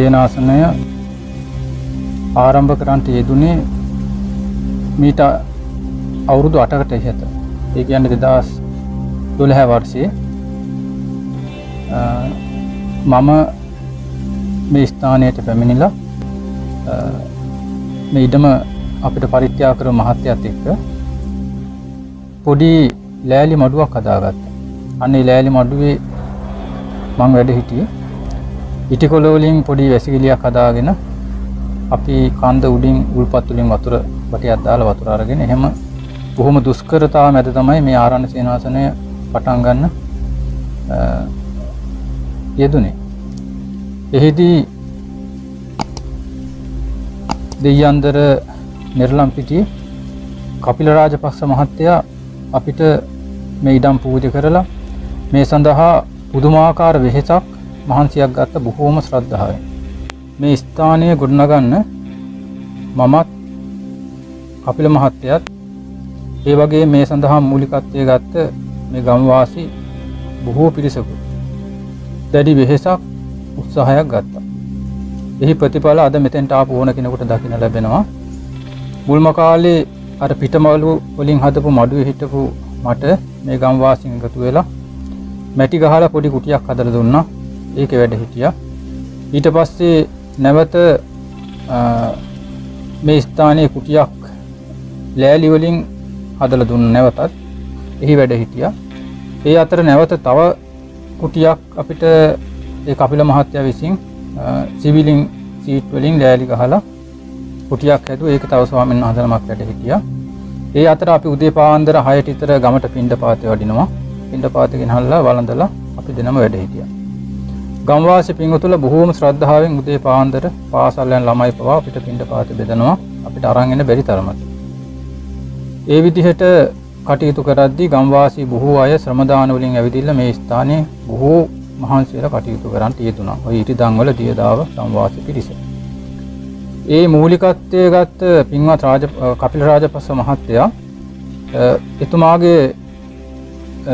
සේනාසනය ආරම්භ කරන්නට යෙදුනේ මීට අවුරුදු අටකට ඉහත. ඒ කියන්න දෙදස් දොළහැ වර්ෂයේ අ, මම මේ ස්ථානයට පැමිණිලා අ, මේ ඉඩම අපිට පරිත්‍යා කර මහත්‍යත් එක්ක පොඩි ලෑලි මඩුවක් හදාගත්ත. අන්නේ ලෑලි මඩුවේ මං වැඩ හිටියේ ඉටිකොලෝලින් පොඩි වැසිගිලියක් හදාගෙන අපි කන්ද උඩින් උල්පත්තුලින් වතුර බටයක් දාලා වතුර අරගෙන එහෙම බොහොම දුෂ්කරතා මැද තමයි මේ ආරණ්‍ය සේනාසනය පටන් ගන්න අ, යෙදුනේ. එහිදී දෙයන්දර නිර්ලම් පිටියේ කපිල රාජපක්ෂ මහත්තයා අපිට මේ ඉඩම් පූජ කරලා මේ සඳහා පුදුමාකාර වෙහෙසක් මහන්සියක් ගත්ත බොහෝම ශ්‍රද්ධාවෙන්. මේ ස්ථානය ගොඩනගන්න මමත් කපිල මහත්තයත් ඒ වගේ මේ සඳහා මූලිකත්වය ගත්ත මේ ගම්වාසි බොහෝ පිරිසකු. දැඩි වෙහෙසක් උත්සාහයක් ගත්තා. එහි ප්‍රතිඵල අද මෙතෙන්ට ආපු ඕන කෙනෙකුට දකින ලැබෙනවා. මුල්ම කාලේ අර පිටමලු වලින් හදපු මඩුවේ හිටපු මට මේ ගම්වාසින් එකතු වෙලා මැටි ගහලා පොඩි කුටියක් හදලා දුන්නා. ඒක වැඩ හිටියා. ඊට පස්සේ නැවත අ, මේ ස්ථානයේ කුටියක් ලෑලි වලින් හදලා දුන්න නැවතත් එහි වැඩ හිටියා. ඒ අතර නැවත තව කුටියක් අපිට ඒ කපිල මහත්තයා විසින් අ, සිවිලින් සීට් වලින් ලෑලි ගහලා කුටියක් හැදුවා. ඒක තව ස්වාමීන් වහන්සේ නමක් වැඩ හිටියා. ඒ අතර අපි උදේ පාන්දර 6ට විතර ගමට පිණ්ඩපාතේ වඩිනවා. පිණ්ඩපාතේ ගෙනහල්ලා වළඳලා අපි දෙනම වැඩ හිටියා. ගම්වාසී පින්වතුන්ලා බොහෝම ශ්‍රද්ධාවෙන් උදේ පාන්දර පාසල් යන ළමයි පවා අපිට පිණ්ඩපාතේ බෙදනවා. අපිට අරන් එන්න බැරි තරමට. ඒ විදිහට කටයුතු කරද්දී ගම්වාසී බොහෝ අය ශ්‍රම දාන වලින් ඇවිදින්න මේ ස්ථානයේ බොහෝ මහන්සි වෙලා කටයුතු කරන්න යෙදුණා. ඔය ඉරිදන් වල දියදාව ගම්වාසී පිරිස. ඒ මූලිකත්වය ගත්ත පින්වත් රාජ කපිල රාජපක්ෂ මහත්තයා අ, එතුමාගේ අ,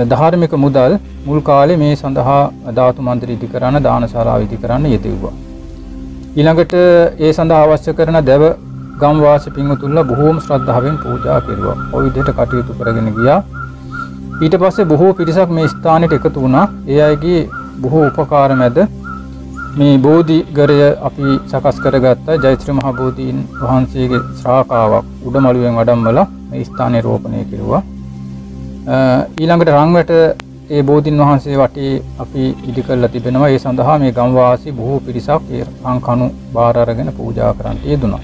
ධාර්මික මුදල් මුල් කාලේ මේ සඳහා ධාතු මන්දිර ඉදි කරන්න දානශාලාව ඉදි කරන්න යෙදුවා. ඊළඟට ඒ සඳහා අවශ්‍ය කරන දැව ගම්වාසී පින්වතුන්ලා බොහෝම ශ්‍රද්ධාවෙන් පූජා කෙරුවා. ওই විදිහට කටයුතු කරගෙන ගියා. ඊට පස්සේ බොහෝ පිරිසක් මේ ස්ථානෙට එකතු වුණා. ඒ අයගේ බොහෝ උපකාර මැද මේ බෝධිගරය අපි සකස් කරගත්ත ජෛත්‍ර මහ බෝධීන් වහන්සේගේ ශ්‍රාකාවක් උඩමළුවෙන් වඩම්මලා මේ ස්ථානයේ රෝපණය කෙරුවා. අ, ඊළඟට රංවැට ඒ බෝධීන් වහන්සේ වටේ අපි ඉදි කරලා තිබෙනවා. ඒ සඳහා මේ ගම්වාසී බොහෝ පිරිසක් ඒ රං කණු බාර අරගෙන පූජා කරන්නට යෙදුණා.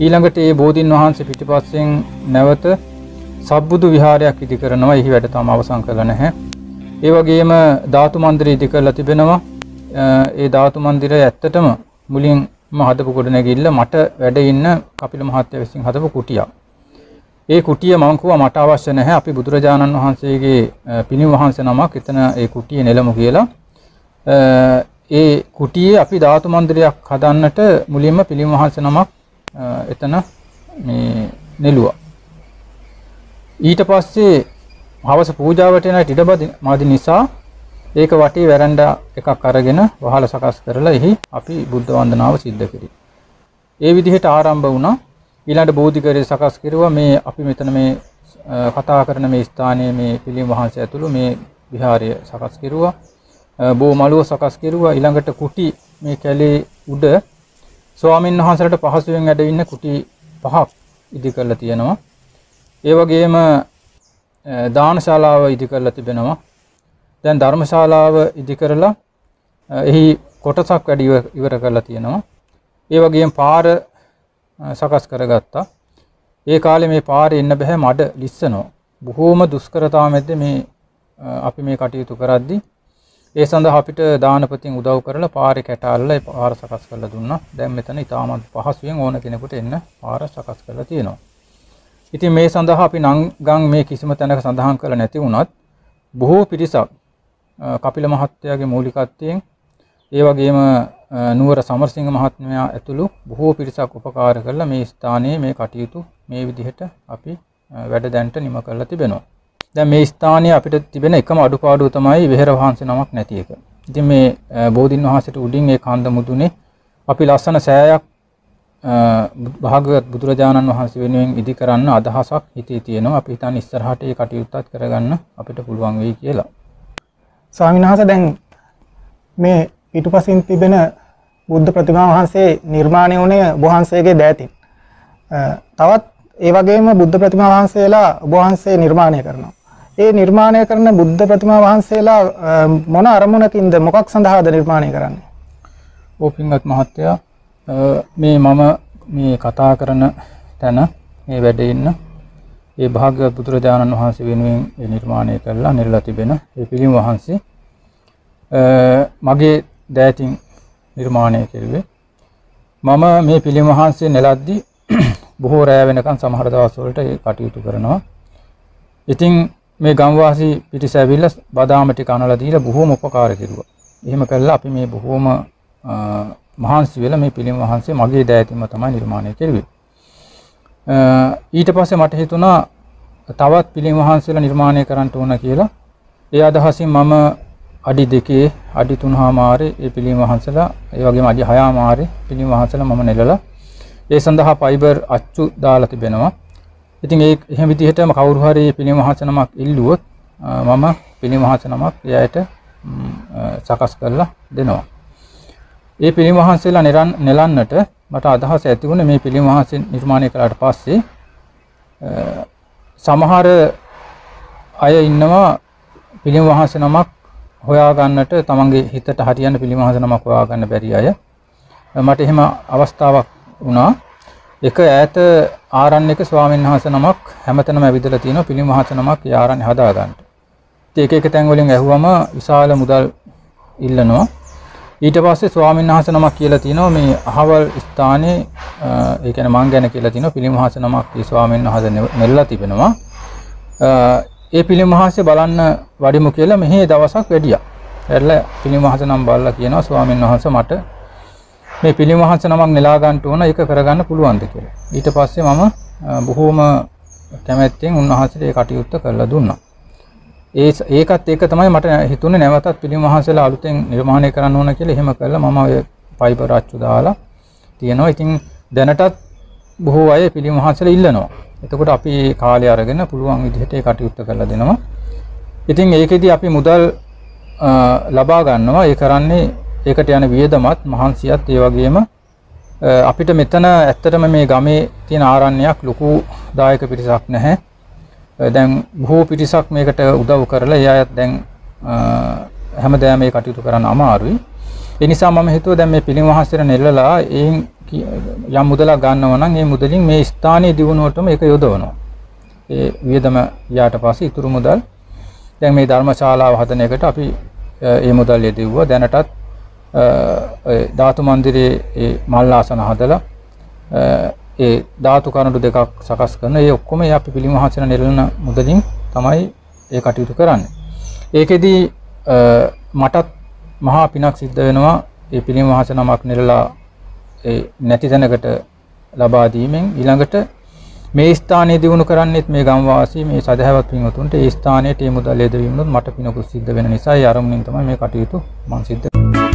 ඊළඟට ඒ බෝධීන් වහන්සේ පිටිපස්සෙන් නැවත සබ්බුදු විහාරයක් ඉදි කරනවා. එහි වැඩ තාම අවසන් කරලා නැහැ. ඒ වගේම ධාතු මන්දිර ඉදි කරලා තිබෙනවා. අ, ඒ ධාතු මන්දිරය ඇත්තටම මුලින්ම හදපු ගොඩනැගිල්ල මට වැඩ ඉන්න කපිල මහත්තයා විසින් හදපු කුටියක්. ඒ කුටිය මම කිව්වා මට අවශ්‍ය නැහැ. අපි බුදුරජාණන් වහන්සේගේ පිළිම වහන්සේ නමක් එතන ඒ කුටිය නෙලමු කියලා. ඒ කුටියේ අපි ධාතු මන්දිරයක් හදන්නට මුලින්ම පිළිම වහන්සේ නමක් එතන මේ නෙළුවා. ඊට පස්සේ හවස පූජාවට එන ඉඩබදි මාදි නිසා ඒක වටේ වැරන්ඩා එකක් අරගෙන වහල සකස් කරලා එහි අපි බුද්ධ වන්දනාව සිද්ධ කරේ. ඒ විදිහට ආරම්භ වුණා. ඊළඟට බෝධිකරේ සකස් කෙරුවා මේ අපි මෙතන මේ කතා කරන මේ ස්ථානයේ මේ පිළිම වහන්සේ ඇතුළු මේ විහාරය සකස් කෙරුවා. බෝ මළුව සකස් කෙරුවා. ඊළඟට කුටි මේ කැලේ උඩ ස්වාමීන් වහන්සේලාට පහසුවෙන් වැඩ ඉන්න කුටි පහක් ඉදි කරලා තියෙනවා. ඒ වගේම දානශාලාව ඉදි කරලා තිබෙනවා. දැන් ධර්මශාලාව ඉදි කරලා එහි කොටසක් වැඩි ඉවර කරලා තියෙනවා. ඒ වගේම පාර සකස් කරගත්තා. ඒ කාලේ මේ පාරේ එන්න බෑ මඩ ලිස්සනවා. බොහෝම දුෂ්කරතාව මැද්ද මේ අපි මේ කටයුතු කරද්දී ඒ සඳහා අපිට දානපතින් උදව් කරලා පාරේ කැටාල්ලා ඒ පාර සකස් කරලා දුන්නා. දැන් මෙතන ඉතාමත් පහසුවෙන් ඕන කෙනෙකුට එන්න පාර සකස් කරලා තියෙනවා. ඉතින් මේ සඳහා අපි නංගන් මේ කිසිම තැනක සඳහන් කළ නැති වුණත් බොහෝ පිරිසක් කපිල මහත්තයාගේ මූලිකත්වයෙන් ඒ වගේම නුවර සමරසිංහ මහත්මයා ඇතුළු බොහෝ පිරිසක් උපකාර කරලා මේ ස්ථානයේ මේ කටයුතු මේ විදිහට අපි වැඩ දැන්ට නිම කරලා තිබෙනවා. දැන් මේ ස්ථානයේ අපිට තිබෙන එකම අඩුපාඩුව තමයි වෙහෙර වහන්සේ නමක් නැති එක. ඉතින් මේ බෝධින් වහන්සේට උඩින් ඒ කන්ද මුදුනේ අපි ලස්සන සෑයක් භාගවත් බුදුරජාණන් වහන්සේ වෙනුවෙන් ඉදි කරන්න අදහසක් හිතේ තියෙනවා. අපි හිතන්නේ ඉස්සරහට ඒ කටයුත්තත් කරගන්න අපිට පුළුවන් වෙයි කියලා. ස්වාමීන් වහන්සේ දැන් මේ පිටුපසින් තිබෙන බුද්ධ ප්‍රතිමා වහන්සේ නිර්මාණය වුණේ ඔබ වහන්සේගේ දෑතින්. තවත් ඒ වගේම බුද්ධ ප්‍රතිමා වහන්සේලා ඔබ වහන්සේ නිර්මාණය කරනවා. ඒ නිර්මාණය කරන බුද්ධ ප්‍රතිමා වහන්සේලා මොන අරමුණකින්ද මොකක් සඳහාද නිර්මාණය කරන්නේ? ඕපින්ගත් මහත්තයා මේ මම මේ කතා කරන තැන මේ වැඩේ ඉන්න ඒ භාග්‍යවත් බුදුරජාණන් වහන්සේ වෙනුවෙන් ඒ නිර්මාණය කළා නිර්ලා තිබෙන ඒ පිළිම වහන්සේ මගේ දෑතින් නිර්මාණය කෙරුවේ මම මේ පිළිම වහන්සේ නෙලද්දී බොහෝ රෑ වෙනකන් සමහර දවස් වලට ඒ කටයුතු කරනවා. ඉතින් මේ ගම්වාසී පිටිස ඇවිල්ලා බදාම ටික අනලා දීලා බොහෝම උපකාර කෙරුවා. එහෙම කළා අපි මේ බොහෝම මහන්සි වෙලා මේ පිළිම වහන්සේ මගේ දෑතින්ම තමයි නිර්මාණය කෙරුවේ. ඊට පස්සේ මට හිතුණා තවත් පිළිම වහන්සේලා නිර්මාණය කරන්න ඕන කියලා. ඒ අදහසින් මම අඩි දෙකේ අඩි තුනහමාරේ ඒ පිළිම වහන්සේලා ඒ වගේම අඩි හයමාරේ පිළිම වහන්සේලා මම නෙලලා ඒ සඳහා ෆයිබර් අච්චු දාලා තිබෙනවා. ඉතින් ඒ එහෙම විදිහටම කවුරු හරි පිළිම වහන්සේ නමක් ඉල්ලුවොත් මම පිළිම වහන්සේ නමක් එයාට සකස් කරලා දෙනවා. ඒ පිළිම වහන්සේලා නෙලන්නට මට අදහස ඇති වුණේ මේ පිළිම වහන්සේ නිර්මාණය කළාට පස්සේ සමහර අය ඉන්නවා පිළිම වහන්සේ නමක් හොයාගන්නට තමන්ගේ හිතට හරියන්න පිළිම වහන්සේ නමක් හොයාගන්න බැරි අය මට එහෙම අවස්ථාවක් වුණා එක ඈත ආරණ්‍යක ස්වාමීන් වහන්සේ නමක් හැමතැනම ඇවිදලා තියෙනවා පිළිම වහන්සේ නමක් ඒ ආරණ්‍ය හදාගන්න. ඉතින් එක එක තැන් වලින් ඇහුවම විශාල මුදල් ඉල්ලනවා. ඊට පස්සේ ස්වාමීන් වහන්සේ නමක් කියලා තියෙනවා මේ අහවල් ස්ථානයේ ඒ කියන්නේ මං ගැන කියලා තියෙනවා පිළිම වහන්සේ නමක් ඒ ස්වාමීන් වහන්සේ නෙල්ලා තිබෙනවා. ඒ පිළිම වහන්සේ බලන්න වඩිමු කියලා මෙහි දවසක් වැඩියා. ඇරලා පිළිම වහන්සේ නම් බලලා කියනවා ස්වාමීන් වහන්සේ මට මේ පිළිම වහන්සේ නමක් නෙලා ගන්න ඕන ඒක කරගන්න පුළුවන්ද කියලා. ඊට පස්සේ මම බොහෝම කැමැත්තෙන් උන්වහන්සේට ඒ කටයුත්ත කරලා දුන්නා. ඒ ඒකත් ඒක තමයි මට හිතුනේ නැවතත් පිළිම වහන්සේලා අලුතෙන් නිර්මාණය කරන්න ඕන කියලා එහෙම කළා මම ඔය ෆයිබර් අච්චු දාලා තියෙනවා. ඉතින් දැනටත් බොහෝ අය පිළිම වහන්සේලා ඉල්ලනවා. එතකොට අපි කාලය අරගෙන පුළුවන් විදිහට ඒ කටයුත්ත කරලා දෙනවා. ඉතින් ඒකෙදි අපි මුදල් ලබා ගන්නවා. ඒ කරන්නේ ඒකට යන වියදමත් මහන්සියත් ඒ වගේම අපිට මෙතන ඇත්තටම මේ ගමේ තියෙන ආරණ්‍යයක් ලොකු දායක පිරිසක් නැහැ. දැන් බොහෝ පිරිසක් මේකට උදව් කරලා ඒ අයත් දැන් හැමදාම මේ කටයුතු කරන්න අමාරුයි. ඒ නිසා මම හිතුවා දැන් මේ පිළිම වහන්සේට නෙල්ලලා එයින් යම් මුදලක් ගන්නව නම් ඒ මුදලින් මේ ස්ථානයේ දිනුවටම ඒක යොදවනවා. ඒ වියදම යාට පස්සේ ඉතුරු මුදල් දැන් මේ ධර්මශාලාව හදන එකට අපි ඒ මුදල් යෙදුවා. දැනටත් ධාතු මන්දිරයේ ඒ මල් ආසන හදලා ඒ ධාතු කණ්ඩු දෙකක් සකස් කරන ඒ ඔක්කොම ඒ අපි පිළිම වහන්සේලා නිර්ලන මුදලින් තමයි ඒ කටයුතු කරන්නේ. ඒකෙදී අ, මටත් මහා පිනක් සිද්ධ වෙනවා ඒ පිළිම වහන්සේ නමක් නිරලා ඒ නැති තැනකට ලබා දීමෙන් ඊළඟට මේ ස්ථානයේ දිනු කරන්නේත් මේ ගම්වාසී මේ සදහැවත් පින්වතුන්ට ඒ ස්ථානයේ තේ මුදල් ලැබීමනොත් මට පිනකුත් සිද්ධ වෙන නිසා ඒ අරමුණින් තමයි මේ කටයුතු මම සිද්ධ